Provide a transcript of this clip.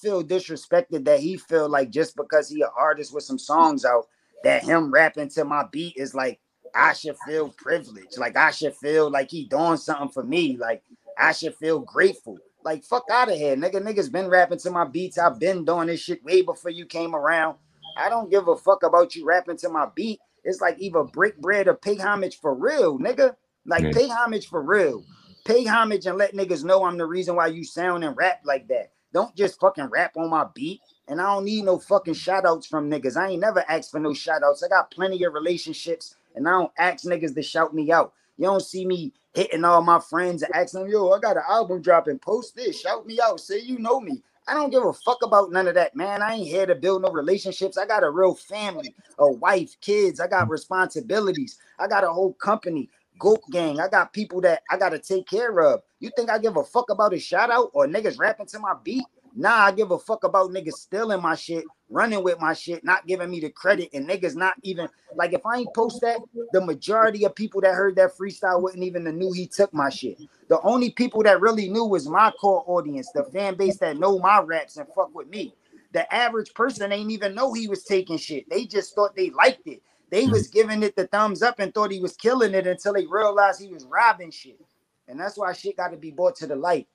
feel disrespected that he feel like just because he an artist with some songs out, that him rapping to my beat is like I should feel privileged. Like I should feel like he doing something for me. Like I should feel grateful. Like fuck out of here, nigga. Niggas been rapping to my beats. I've been doing this shit way before you came around. I don't give a fuck about you rapping to my beat. It's like either break bread or pay homage for real, nigga. Like yeah. pay homage for real. Pay homage and let niggas know I'm the reason why you sound and rap like that. Don't just fucking rap on my beat. And I don't need no fucking shout outs from niggas. I ain't never asked for no shout outs. I got plenty of relationships and I don't ask niggas to shout me out. You don't see me hitting all my friends and asking them, yo, I got an album dropping, post this, shout me out, say you know me. I don't give a fuck about none of that, man. I ain't here to build no relationships. I got a real family, a wife, kids. I got responsibilities. I got a whole company, Goat Gang. I got people that I got to take care of. You think I give a fuck about a shout out or niggas rapping to my beat? Nah, I give a fuck about niggas stealing my shit, running with my shit, not giving me the credit, and niggas not even like if I ain't post that, the majority of people that heard that freestyle wouldn't even knew he took my shit. The only people that really knew was my core audience, the fan base that know my raps and fuck with me. The average person ain't even know he was taking shit. They just thought they liked it. They mm-hmm. was giving it the thumbs up and thought he was killing it until they realized he was robbing shit. And that's why shit got to be brought to the light.